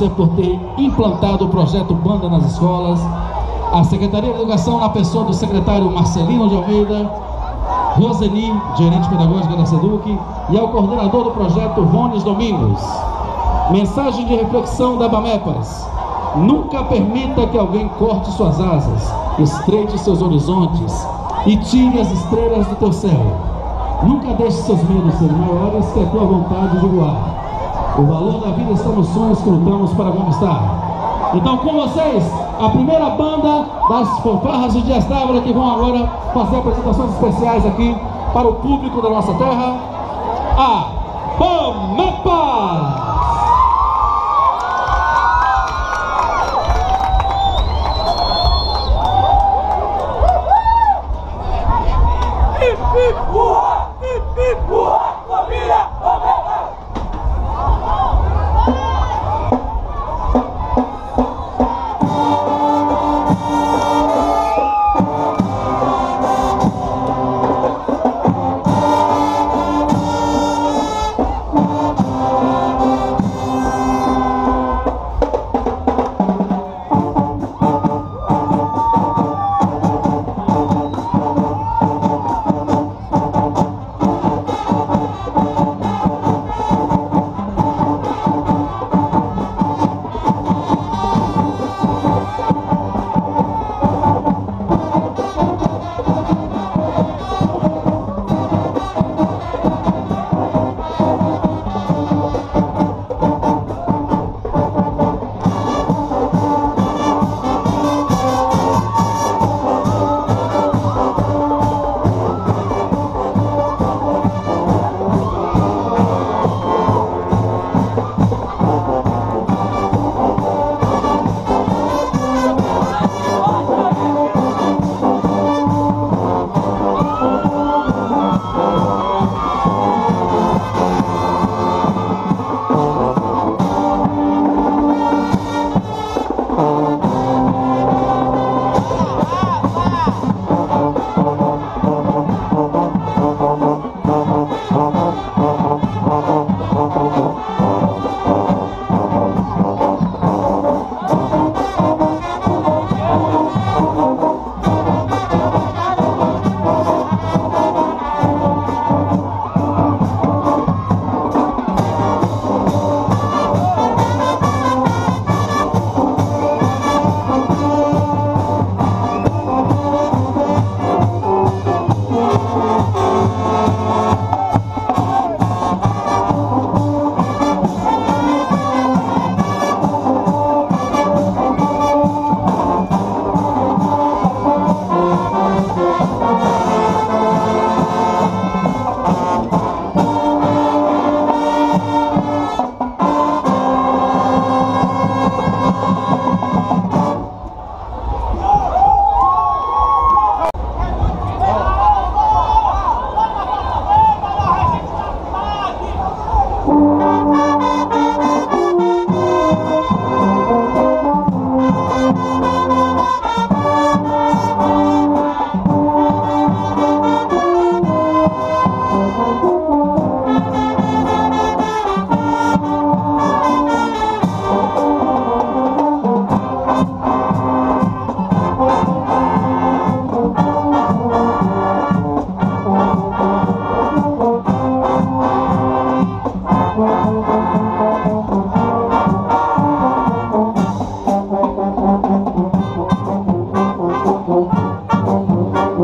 Márcia por ter implantado o projeto Banda nas escolas, a Secretaria de Educação na pessoa do secretário Marcelino de Almeida, Roseni, gerente pedagógica da SEDUC, e ao coordenador do projeto Rones Domingos. Mensagem de reflexão da Bamepas. Nunca permita que alguém corte suas asas, estreite seus horizontes e tire as estrelas do teu céu. Nunca deixe seus medos serem maiores que a tua vontade de voar. O valor da vida está nos sonhos que lutamos para conquistar. Então, com vocês, a primeira banda das fanfarras de Dias Dávila que vão agora fazer apresentações especiais aqui para o público da nossa terra, a Bamepa!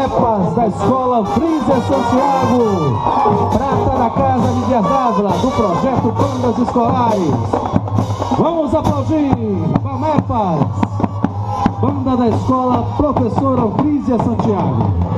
A Bamepas da Escola Frísia Santiago, prata na Casa de Dias Ávila, do projeto Bandas Escolares. Vamos aplaudir Bamepas, banda da Escola Professora Frísia Santiago.